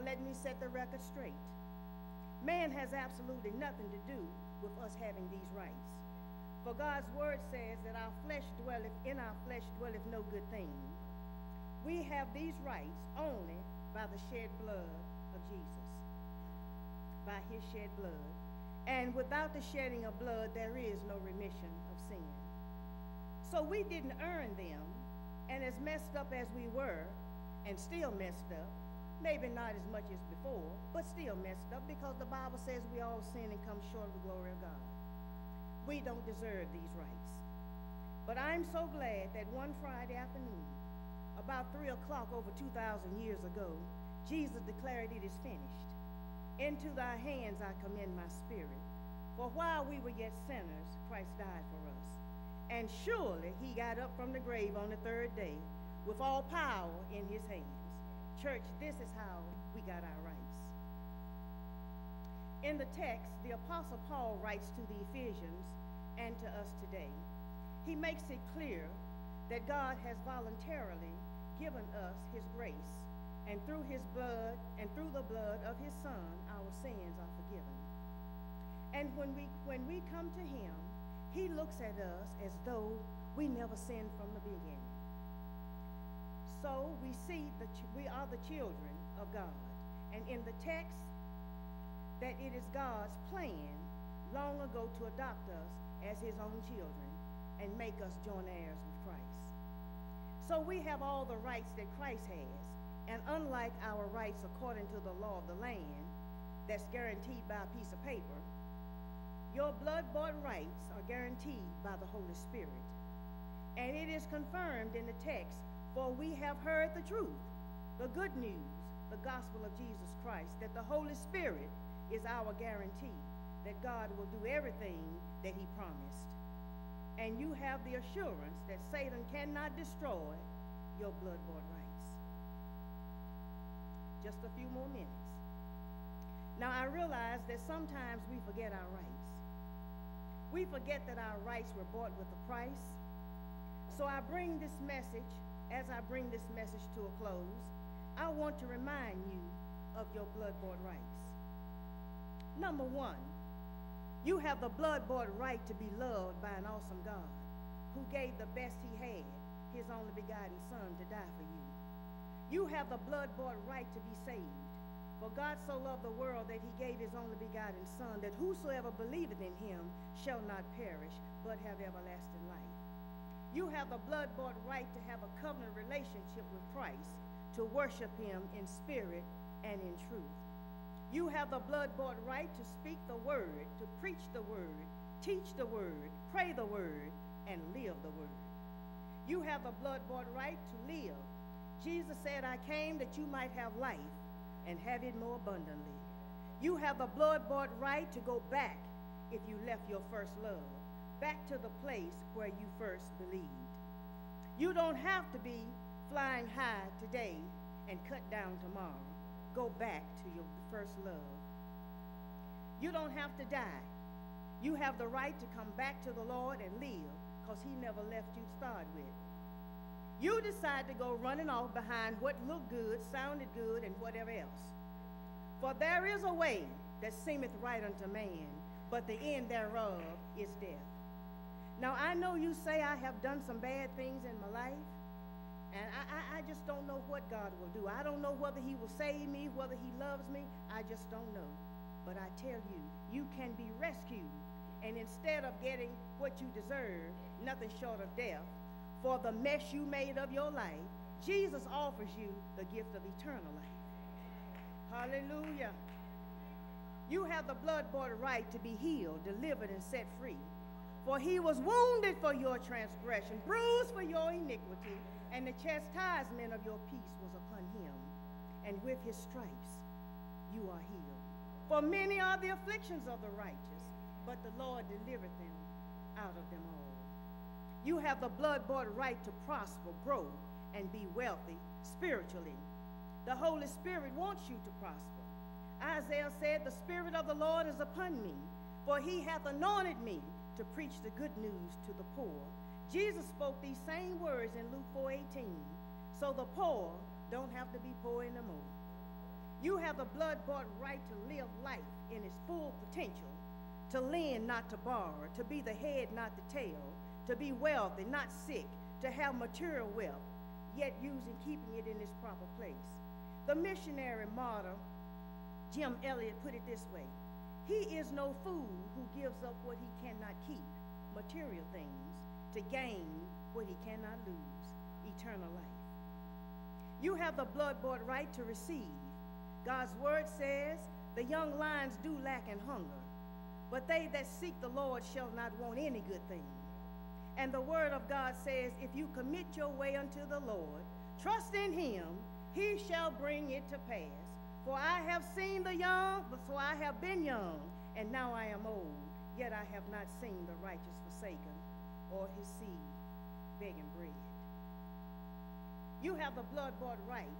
Now let me set the record straight. Man has absolutely nothing to do with us having these rights. For God's word says that our flesh dwelleth, in our flesh dwelleth no good thing. We have these rights only by the shed blood of Jesus, by his shed blood. And without the shedding of blood, there is no remission of sin. So we didn't earn them, and as messed up as we were, and still messed up, maybe not as much as before, but still messed up because the Bible says we all sin and come short of the glory of God. We don't deserve these rights. But I'm so glad that one Friday afternoon, about 3 o'clock over 2,000 years ago, Jesus declared it is finished. Into thy hands I commend my spirit. For while we were yet sinners, Christ died for us. And surely he got up from the grave on the third day with all power in his hands. Church, this is how we got our rights. In the text, the Apostle Paul writes to the Ephesians and to us today. He makes it clear that God has voluntarily given us his grace, and through his blood and through the blood of his son, our sins are forgiven. And when we, when we come to him, he looks at us as though we never sinned from the beginning. So we see that we are the children of God. And in the text, that it is God's plan long ago to adopt us as his own children and make us joint heirs with Christ. So we have all the rights that Christ has. And unlike our rights according to the law of the land, that's guaranteed by a piece of paper, your blood-bought rights are guaranteed by the Holy Spirit. And it is confirmed in the text, for we have heard the truth, the good news, the gospel of Jesus Christ, that the Holy Spirit is our guarantee that God will do everything that he promised. And you have the assurance that Satan cannot destroy your blood-bought rights. Just a few more minutes. Now, I realize that sometimes we forget our rights. We forget that our rights were bought with a price. So I bring this message, as I bring this message to a close, I want to remind you of your blood-bought rights. Number one, you have the blood-bought right to be loved by an awesome God who gave the best he had, his only begotten son, to die for you. You have the blood-bought right to be saved. For God so loved the world that he gave his only begotten son, that whosoever believeth in him shall not perish, but have everlasting life. You have the blood-bought right to have a covenant relationship with Christ, to worship him in spirit and in truth. You have the blood-bought right to speak the word, to preach the word, teach the word, pray the word, and live the word. You have the blood-bought right to live. Jesus said, I came that you might have life and have it more abundantly. You have the blood-bought right to go back if you left your first love, back to the place where you first believed. You don't have to be flying high today and cut down tomorrow go back to your first love. You don't have to die. You have the right to come back to the Lord and live because he never left you to start with. You decide to go running off behind what looked good, sounded good, and whatever else. For there is a way that seemeth right unto man, but the end thereof is death. Now I know you say I have done some bad things in my life, and I, I, I, just don't know what God will do. I don't know whether he will save me, whether he loves me. I just don't know. But I tell you, you can be rescued. And instead of getting what you deserve, nothing short of death, for the mess you made of your life, Jesus offers you the gift of eternal life. Hallelujah. You have the blood-bought right to be healed, delivered, and set free. For he was wounded for your transgression, bruised for your iniquity and the chastisement of your peace was upon him, and with his stripes you are healed. For many are the afflictions of the righteous, but the Lord delivered them out of them all. You have the blood-bought right to prosper, grow, and be wealthy spiritually. The Holy Spirit wants you to prosper. Isaiah said, The Spirit of the Lord is upon me, for he hath anointed me to preach the good news to the poor. Jesus spoke these same words in Luke 4:18. So the poor don't have to be poor anymore. You have the blood bought right to live life in its full potential, to lend, not to borrow, to be the head, not the tail, to be wealthy, not sick, to have material wealth, yet using, keeping it in its proper place. The missionary martyr, Jim Elliot, put it this way He is no fool who gives up what he cannot keep, material things, to gain what he cannot lose, eternal life. You have the blood bought right to receive. God's word says, The young lions do lack and hunger, but they that seek the Lord shall not want any good thing. And the word of God says, If you commit your way unto the Lord, trust in him, he shall bring it to pass. For I have seen the young, but so I have been young, and now I am old, yet I have not seen the righteous forsaken, or his seed begging bread. You have the blood bought right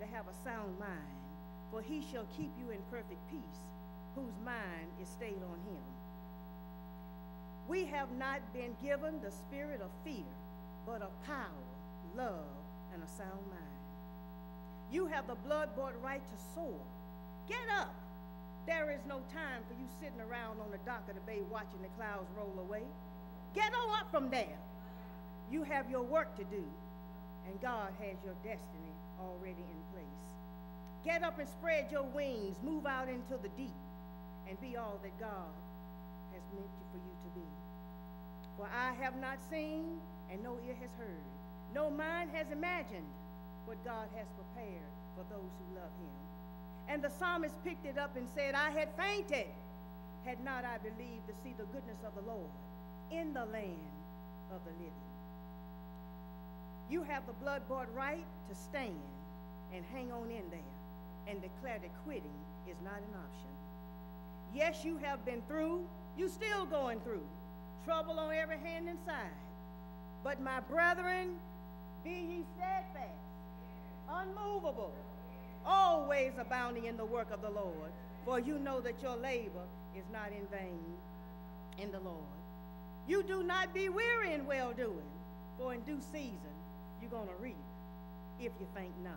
to have a sound mind, for he shall keep you in perfect peace, whose mind is stayed on him. We have not been given the spirit of fear, but of power, love, and a sound mind. You have the blood bought right to soar. Get up. There is no time for you sitting around on the dock of the bay watching the clouds roll away. Get on up from there. You have your work to do, and God has your destiny already in place. Get up and spread your wings, move out into the deep, and be all that God has meant for you to be. For I have not seen, and no ear has heard, no mind has imagined what God has prepared for those who love him. And the psalmist picked it up and said, I had fainted had not I believed to see the goodness of the Lord in the land of the living. You have the blood bought right to stand and hang on in there and declare that quitting is not an option. Yes, you have been through, you still going through trouble on every hand and side. But my brethren, unmovable, always abounding in the work of the Lord, for you know that your labor is not in vain in the Lord. You do not be weary in well doing, for in due season you're going to reap if you faint not.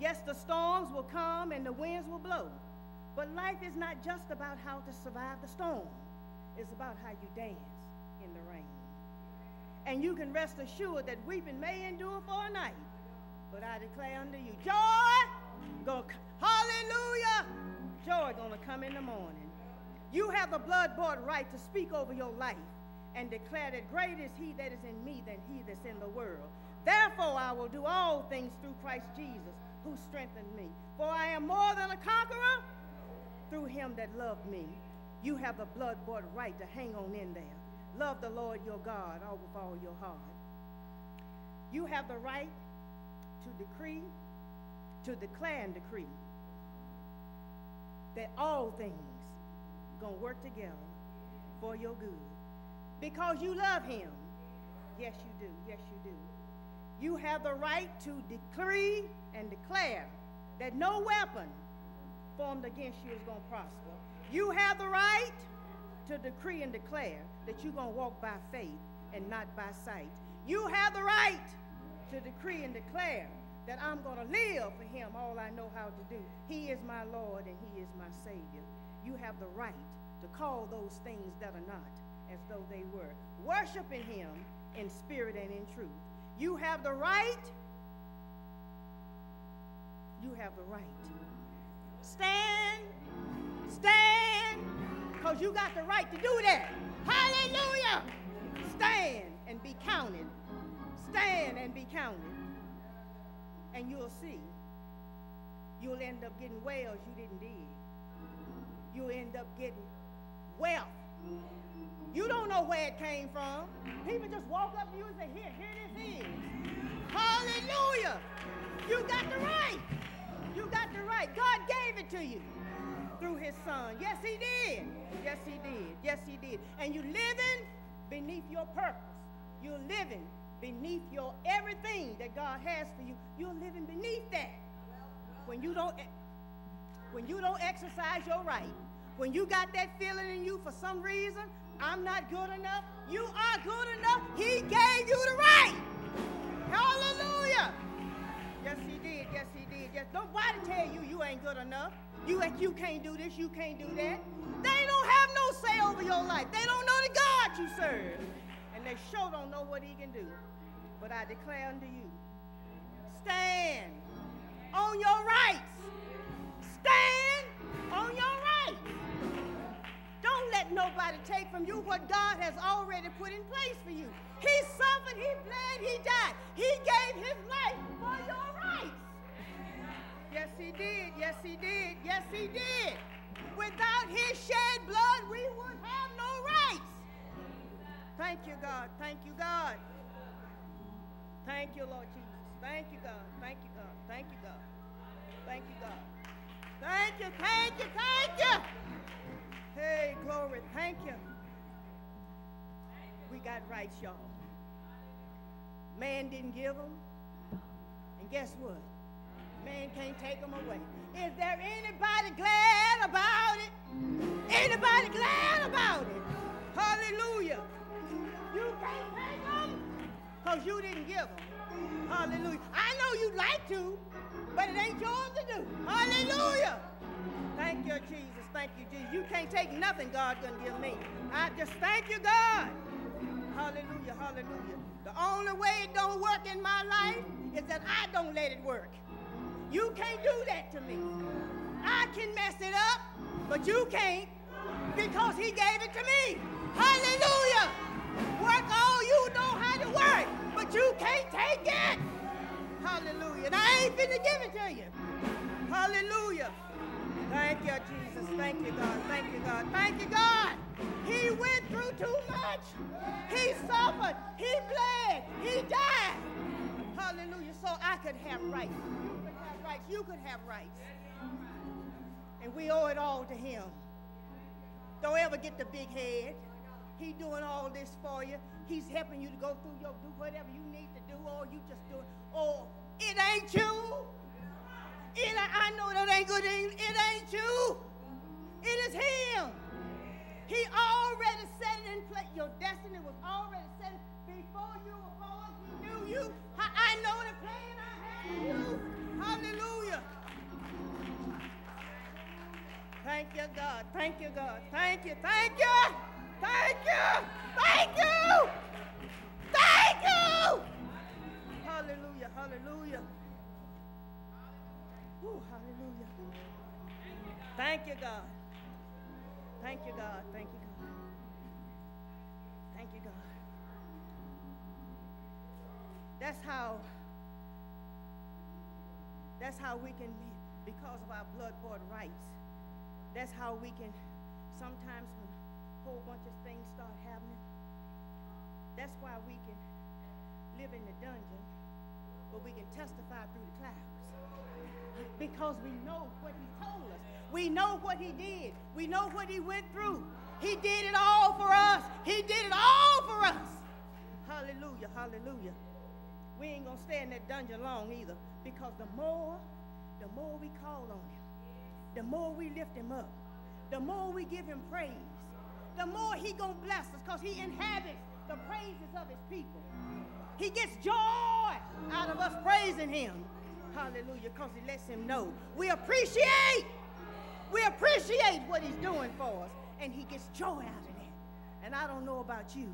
Yes, the storms will come and the winds will blow, but life is not just about how to survive the storm, it's about how you dance in the rain. And you can rest assured that weeping may endure for a night, but I declare unto you, joy, go, hallelujah, joy gonna come in the morning. You have the blood-bought right to speak over your life and declare that great is he that is in me than he that's in the world. Therefore, I will do all things through Christ Jesus, who strengthened me. For I am more than a conqueror through him that loved me. You have the blood bought right to hang on in there. Love the Lord your God all with all your heart. You have the right decree, to declare and decree that all things gonna work together for your good. Because you love him. Yes, you do. Yes, you do you have the right to decree and declare that no weapon formed against you is going to prosper. You have the right to decree and declare that you're going to walk by faith and not by sight. You have the right to decree and declare that I'm going to live for him all I know how to do. He is my Lord and he is my Savior. You have the right to call those things that are not as though they were. Worshiping him in spirit and in truth. You have the right. You have the right. Stand, stand, because you got the right to do that. Hallelujah. Stand and be counted. Stand and be counted. And you'll see. You'll end up getting wells you didn't dig. You'll end up getting wealth you don't know where it came from. People just walk up to you and say, here, here this is. Hallelujah. You got the right. You got the right. God gave it to you through his son. Yes, he did. Yes, he did. Yes, he did. And you're living beneath your purpose. You're living beneath your everything that God has for you. You're living beneath that. When you don't when you don't exercise your right, when you got that feeling in you for some reason, I'm not good enough. You are good enough. He gave you the right. Hallelujah. Yes, he did. Yes, he did. Yes, nobody tell you you ain't good enough. You you can't do this, you can't do that. They don't have no say over your life. They don't know the God you serve. And they sure don't know what he can do. But I declare unto you, stand on your rights. Stand on your rights. Don't let nobody take from you what God has already put in place for you. He suffered, he bled, he died. He gave his life for your rights. Yes, he did. Yes, he did. Yes, he did. Without his shed blood, we would have no rights. Thank you, God. Thank you, God. Thank you, Lord Jesus. Thank you, God. Thank you, God. Thank you, God. Thank you, God. Thank you, thank you, thank you. Hey, glory. Thank you. We got rights, y'all. Man didn't give them. And guess what? Man can't take them away. Is there anybody glad about it? Anybody glad about it? Hallelujah. You can't take them because you didn't give them. Hallelujah. I know you'd like to, but it ain't yours to do. Hallelujah. Thank you, Jesus. Thank you, Jesus. You can't take nothing God gonna give me. I just thank you, God. Hallelujah, hallelujah. The only way it don't work in my life is that I don't let it work. You can't do that to me. I can mess it up, but you can't because he gave it to me. Hallelujah. Work all work, but you can't take it. Hallelujah. And I ain't finna give it to you. Hallelujah. Thank you, Jesus. Thank you, God. Thank you, God. Thank you, God. He went through too much. He suffered. He bled. He died. Hallelujah. So I could have rights. You could have rights. You could have rights. And we owe it all to him. Don't ever get the big head. He doing all this for you. He's helping you to go through your do whatever you need to do, or you just do it. Or it ain't you. It, I know that ain't good. It ain't you. It is him. He already set it in place. Your destiny was already set before you were born. He knew you. I, know the plan I have you. Hallelujah. Thank you, God. Thank you, God. Thank you. Thank you. Thank you. Thank you. Thank you. Hallelujah. Hallelujah. Ooh, hallelujah. Thank you, God. Thank you, God. Thank you, God. Thank you, God. That's how that's how we can because of our blood bought rights. That's how we can sometimes when a whole bunch of things start happening. That's why we can live in the dungeon, but we can testify through the clouds because we know what he told us. We know what he did. We know what he went through. He did it all for us. He did it all for us. Hallelujah, hallelujah. We ain't going to stay in that dungeon long either because the more, the more we call on him, the more we lift him up, the more we give him praise, the more he going to bless us because he inhabits the praises of his people. He gets joy out of us praising him. Hallelujah, because he lets him know. We appreciate, we appreciate what he's doing for us, and he gets joy out of that. And I don't know about you,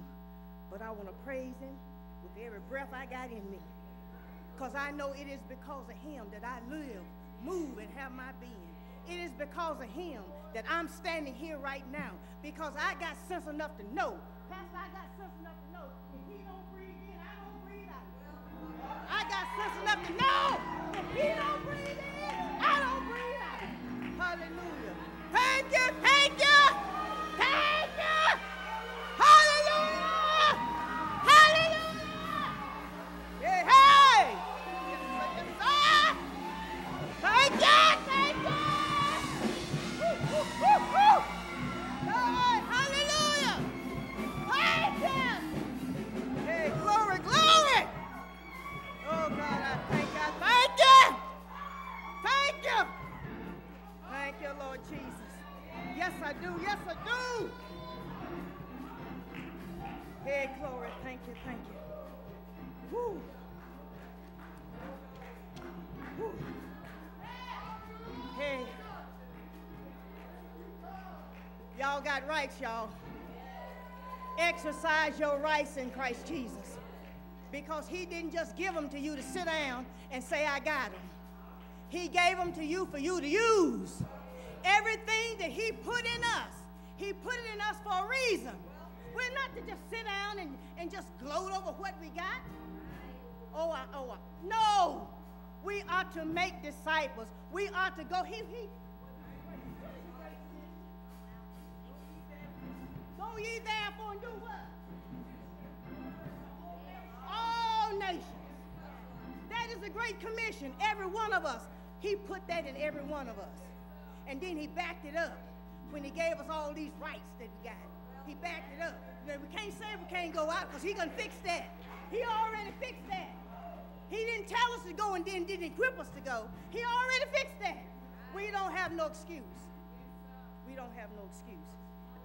but I want to praise him with every breath I got in me. Because I know it is because of him that I live, move, and have my being. It is because of him that I'm standing here right now. Because I got sense enough to know. Pastor, I got sense enough to know if he don't breathe in, I don't breathe out. I got sense enough to know he don't breathe in. I don't breathe out. Hallelujah. Thank you, thank you, Yeah, glory. Thank you, thank you. Woo. Woo. Hey. Y'all got rights, y'all. Exercise your rights in Christ Jesus. Because he didn't just give them to you to sit down and say, I got them. He gave them to you for you to use. Everything that he put in us, he put it in us for a reason. We're not to just sit down and, and just gloat over what we got. Oh, I, oh, I. no. We are to make disciples. We are to go. He, he, go ye therefore and do what? All nations. That is a great commission. Every one of us. He put that in every one of us. And then he backed it up when he gave us all these rights that we got. He backed it up. We can't say we can't go out because he gonna fix that. He already fixed that. He didn't tell us to go and then didn't equip us to go. He already fixed that. We don't have no excuse. We don't have no excuse.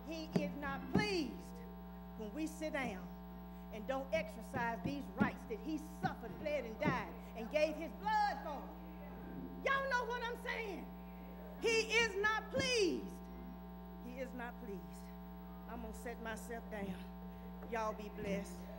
He is not pleased when we sit down and don't exercise these rights that he suffered, bled, and died and gave his blood for. Y'all know what I'm saying? He is not pleased. He is not pleased. I'm going to set myself down. Y'all be blessed.